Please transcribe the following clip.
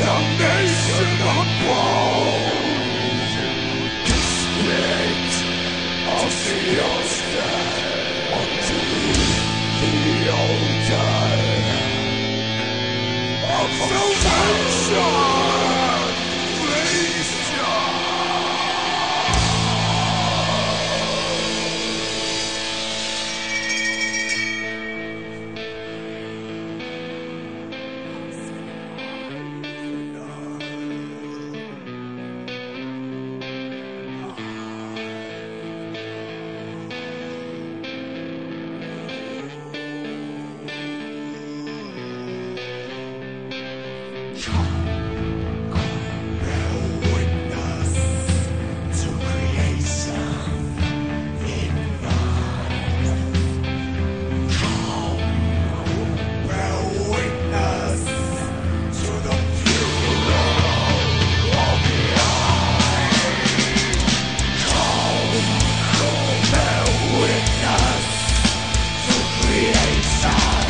nation the spirit of the the salvation. Revolution!